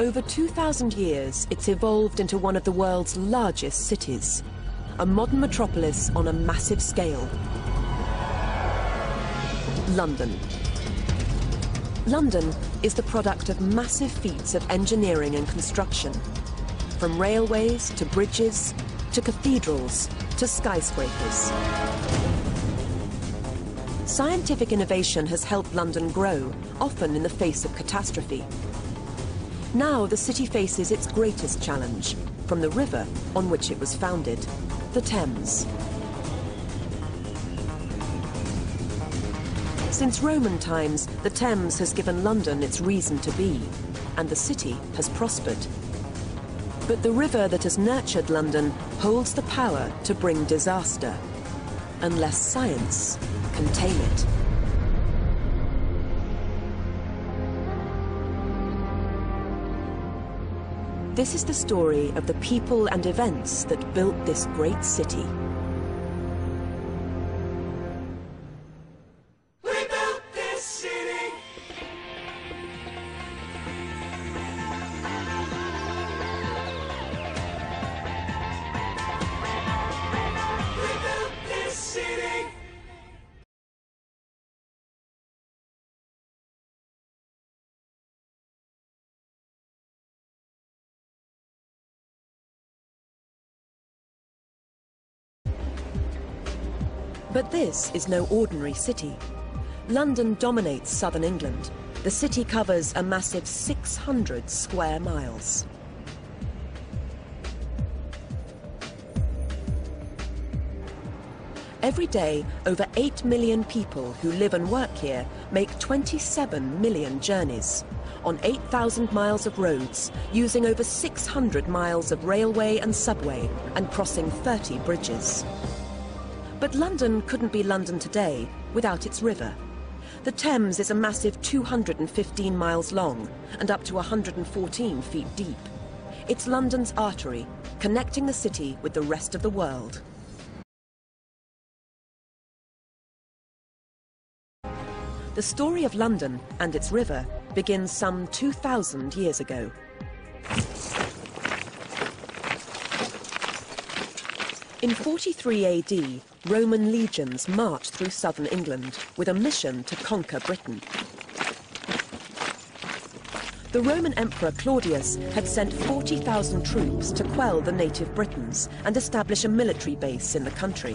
Over 2,000 years, it's evolved into one of the world's largest cities, a modern metropolis on a massive scale. London. London is the product of massive feats of engineering and construction, from railways to bridges to cathedrals to skyscrapers. Scientific innovation has helped London grow, often in the face of catastrophe. Now the city faces its greatest challenge, from the river on which it was founded, the Thames. Since Roman times, the Thames has given London its reason to be, and the city has prospered. But the river that has nurtured London holds the power to bring disaster, unless science can tame it. This is the story of the people and events that built this great city. But this is no ordinary city. London dominates southern England. The city covers a massive 600 square miles. Every day, over 8 million people who live and work here make 27 million journeys on 8,000 miles of roads, using over 600 miles of railway and subway, and crossing 30 bridges. But London couldn't be London today without its river. The Thames is a massive 215 miles long and up to 114 feet deep. It's London's artery, connecting the city with the rest of the world. The story of London and its river begins some 2,000 years ago. In 43 AD, Roman legions marched through southern England with a mission to conquer Britain. The Roman Emperor Claudius had sent 40,000 troops to quell the native Britons and establish a military base in the country.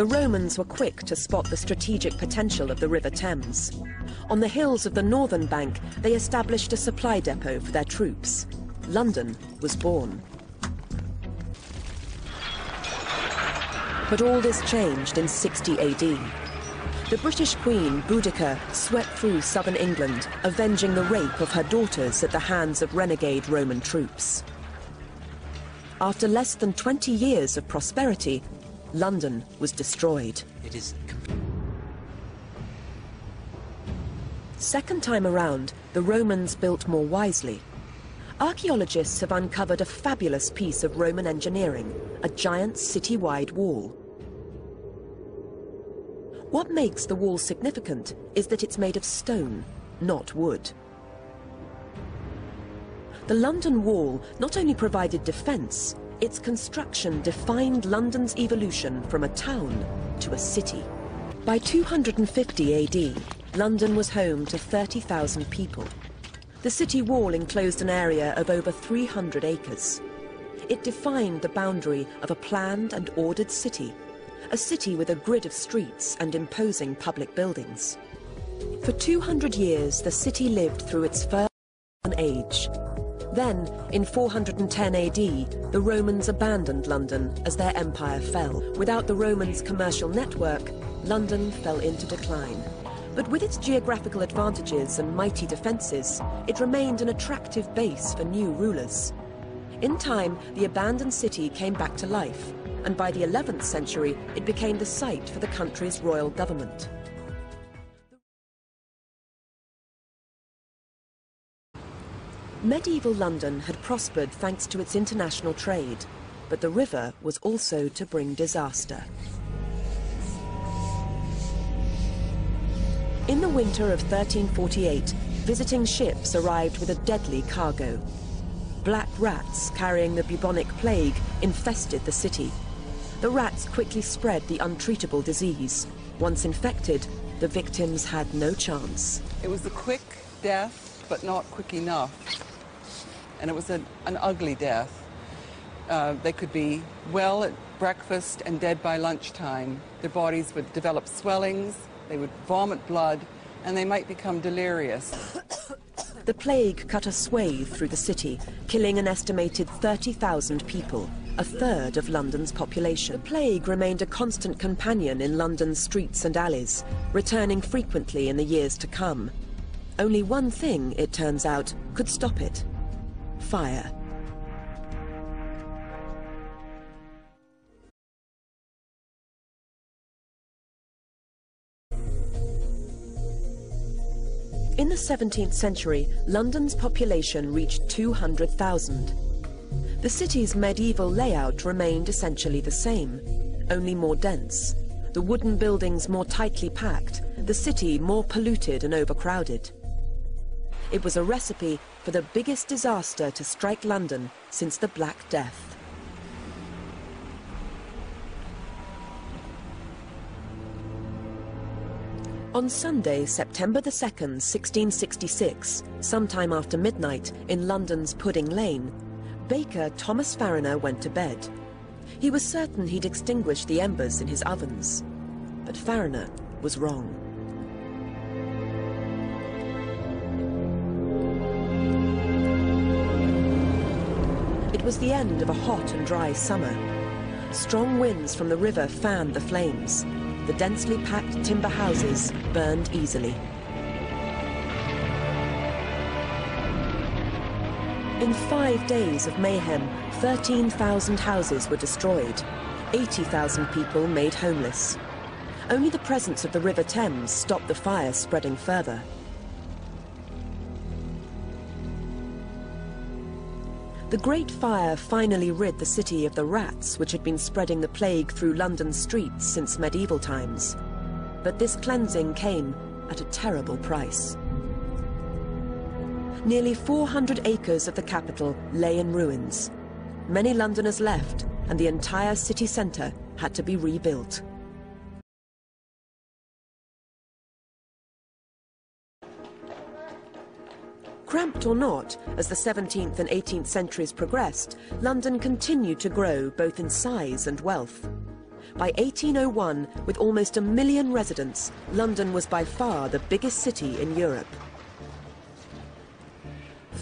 The Romans were quick to spot the strategic potential of the River Thames. On the hills of the northern bank, they established a supply depot for their troops. London was born. But all this changed in 60 AD. The British Queen, Boudicca, swept through southern England, avenging the rape of her daughters at the hands of renegade Roman troops. After less than 20 years of prosperity, London was destroyed. It is Second time around, the Romans built more wisely. Archaeologists have uncovered a fabulous piece of Roman engineering, a giant city-wide wall. What makes the wall significant is that it's made of stone, not wood. The London Wall not only provided defence, its construction defined London's evolution from a town to a city. By 250 AD, London was home to 30,000 people. The city wall enclosed an area of over 300 acres. It defined the boundary of a planned and ordered city, a city with a grid of streets and imposing public buildings. For 200 years, the city lived through its first age. Then, in 410 AD, the Romans abandoned London as their empire fell. Without the Romans' commercial network, London fell into decline. But with its geographical advantages and mighty defences, it remained an attractive base for new rulers. In time, the abandoned city came back to life, and by the 11th century, it became the site for the country's royal government. Medieval London had prospered thanks to its international trade, but the river was also to bring disaster. In the winter of 1348, visiting ships arrived with a deadly cargo. Black rats carrying the bubonic plague infested the city. The rats quickly spread the untreatable disease. Once infected, the victims had no chance. It was a quick death, but not quick enough. And it was an, ugly death. Uh, they could be well at breakfast and dead by lunchtime. Their bodies would develop swellings, they would vomit blood, and they might become delirious. The plague cut a swathe through the city, killing an estimated 30,000 people, a third of London's population. The plague remained a constant companion in London's streets and alleys, returning frequently in the years to come. Only one thing, it turns out, could stop it. Fire. In the 17th century, London's population reached 200,000. The city's medieval layout remained essentially the same, only more dense. The wooden buildings more tightly packed, the city more polluted and overcrowded. It was a recipe for the biggest disaster to strike London since the Black Death. On Sunday, September the 2nd, 1666, sometime after midnight, in London's Pudding Lane, baker Thomas Farriner went to bed. He was certain he'd extinguished the embers in his ovens. But Farriner was wrong. The end of a hot and dry summer. Strong winds from the river fanned the flames. The densely packed timber houses burned easily. In five days of mayhem, 13,000 houses were destroyed. 80,000 people made homeless. Only the presence of the River Thames stopped the fire spreading further. The Great Fire finally rid the city of the rats which had been spreading the plague through London streets since medieval times. But this cleansing came at a terrible price. Nearly 400 acres of the capital lay in ruins. Many Londoners left, and the entire city centre had to be rebuilt. Cramped or not, as the 17th and 18th centuries progressed, London continued to grow both in size and wealth. By 1801, with almost a million residents, London was by far the biggest city in Europe.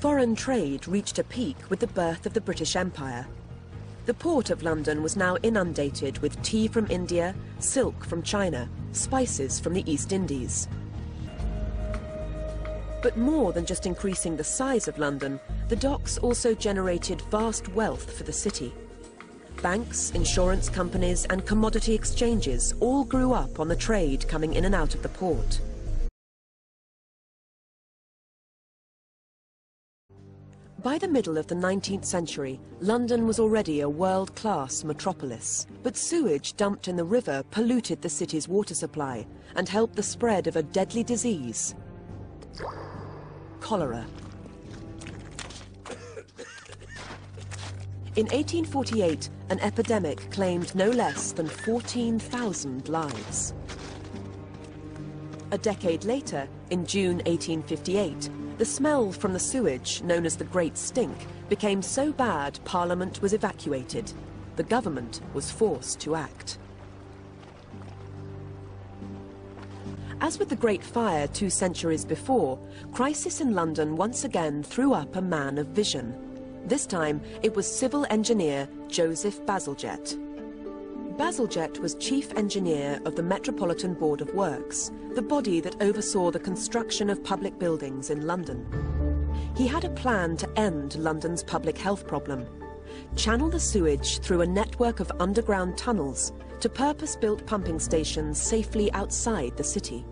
Foreign trade reached a peak with the birth of the British Empire. The port of London was now inundated with tea from India, silk from China, spices from the East Indies. But more than just increasing the size of London, the docks also generated vast wealth for the city. Banks, insurance companies and commodity exchanges all grew up on the trade coming in and out of the port. By the middle of the 19th century, London was already a world-class metropolis. But sewage dumped in the river polluted the city's water supply and helped the spread of a deadly disease, cholera. In 1848, an epidemic claimed no less than 14,000 lives. A decade later, in June 1858, the smell from the sewage, known as the Great Stink, became so bad Parliament was evacuated. The government was forced to act. As with the Great Fire two centuries before, crisis in London once again threw up a man of vision. This time, it was civil engineer Joseph Bazalgette. Bazalgette was chief engineer of the Metropolitan Board of Works, the body that oversaw the construction of public buildings in London. He had a plan to end London's public health problem. Channel the sewage through a network of underground tunnels to purpose-built pumping stations safely outside the city.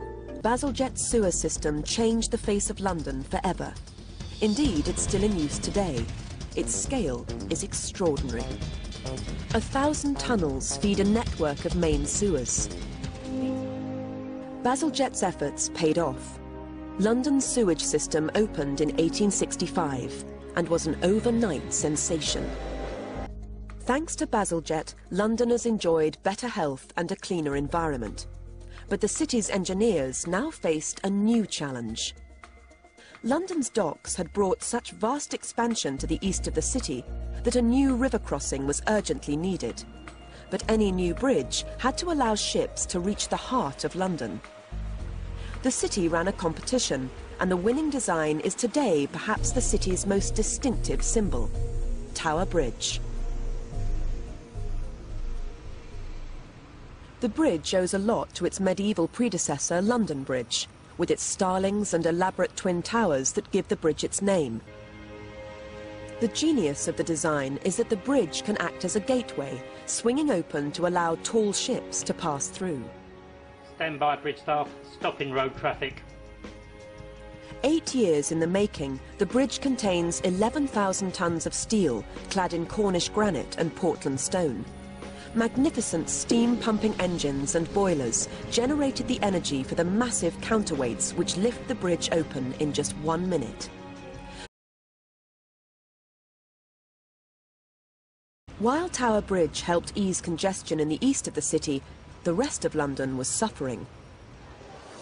Bazalgette's sewer system changed the face of London forever. Indeed, it's still in use today. Its scale is extraordinary. A thousand tunnels feed a network of main sewers. Bazalgette's efforts paid off. London's sewage system opened in 1865 and was an overnight sensation. Thanks to Bazalgette, Londoners enjoyed better health and a cleaner environment. But the city's engineers now faced a new challenge. London's docks had brought such vast expansion to the east of the city that a new river crossing was urgently needed. But any new bridge had to allow ships to reach the heart of London. The city ran a competition, and the winning design is today perhaps the city's most distinctive symbol, Tower Bridge. The bridge owes a lot to its medieval predecessor, London Bridge, with its starlings and elaborate twin towers that give the bridge its name. The genius of the design is that the bridge can act as a gateway, swinging open to allow tall ships to pass through. Stand by, bridge staff. Stopping road traffic. Eight years in the making, the bridge contains 11,000 tons of steel clad in Cornish granite and Portland stone. Magnificent steam-pumping engines and boilers generated the energy for the massive counterweights which lift the bridge open in just one minute. While Tower Bridge helped ease congestion in the east of the city, the rest of London was suffering.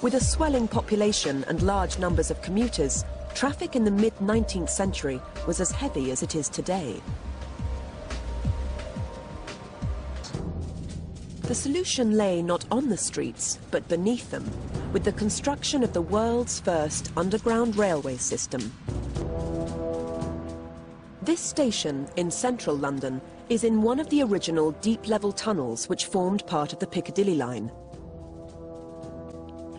With a swelling population and large numbers of commuters, traffic in the mid-19th century was as heavy as it is today. The solution lay not on the streets, but beneath them, with the construction of the world's first underground railway system. This station in central London is in one of the original deep-level tunnels which formed part of the Piccadilly line.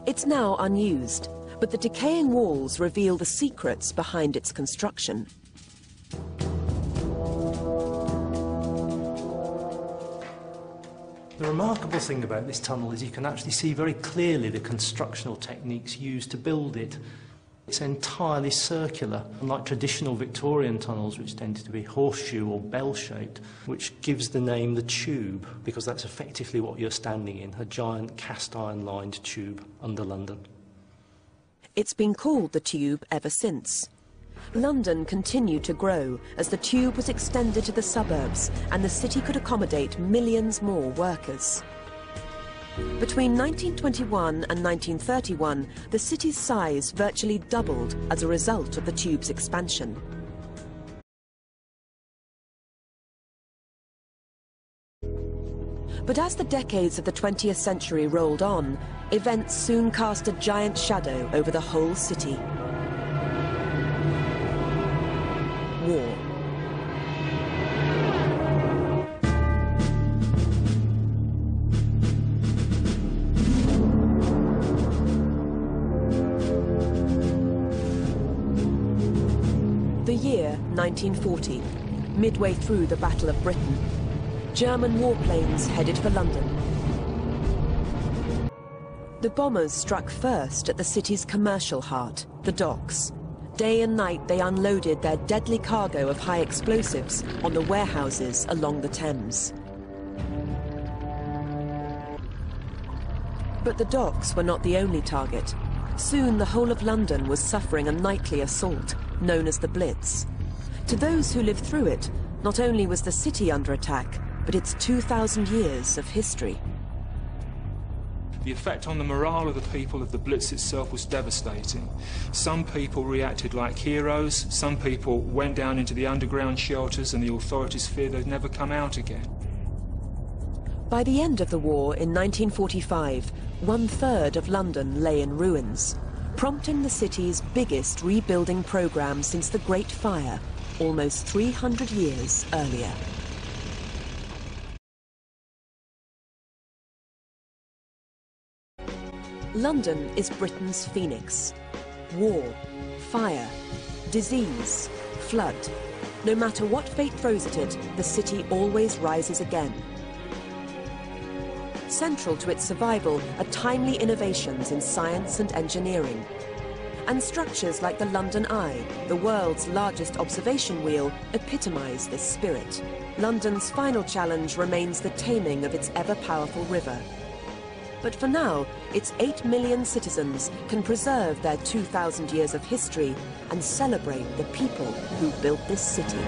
It's now unused, but the decaying walls reveal the secrets behind its construction. The remarkable thing about this tunnel is you can actually see very clearly the constructional techniques used to build it. It's entirely circular, unlike traditional Victorian tunnels, which tended to be horseshoe or bell-shaped, which gives the name the tube, because that's effectively what you're standing in, a giant cast-iron lined tube under London. It's been called the Tube ever since. London continued to grow as the Tube was extended to the suburbs and the city could accommodate millions more workers. Between 1921 and 1931, the city's size virtually doubled as a result of the Tube's expansion. But as the decades of the 20th century rolled on, events soon cast a giant shadow over the whole city. War. The year 1940, midway through the Battle of Britain, German warplanes headed for London. The bombers struck first at the city's commercial heart, the docks. Day and night they unloaded their deadly cargo of high explosives on the warehouses along the Thames. But the docks were not the only target. Soon the whole of London was suffering a nightly assault, known as the Blitz. To those who lived through it, not only was the city under attack, but its 2,000 years of history. The effect on the morale of the people of the Blitz itself was devastating. Some people reacted like heroes, some people went down into the underground shelters and the authorities feared they'd never come out again. By the end of the war in 1945, one-third of London lay in ruins, prompting the city's biggest rebuilding program since the Great Fire, almost 300 years earlier. London is Britain's phoenix. War, fire, disease, flood. No matter what fate throws at it, the city always rises again. Central to its survival are timely innovations in science and engineering. And structures like the London Eye, the world's largest observation wheel, epitomise this spirit. London's final challenge remains the taming of its ever-powerful river. But for now, its 8 million citizens can preserve their 2,000 years of history and celebrate the people who built this city.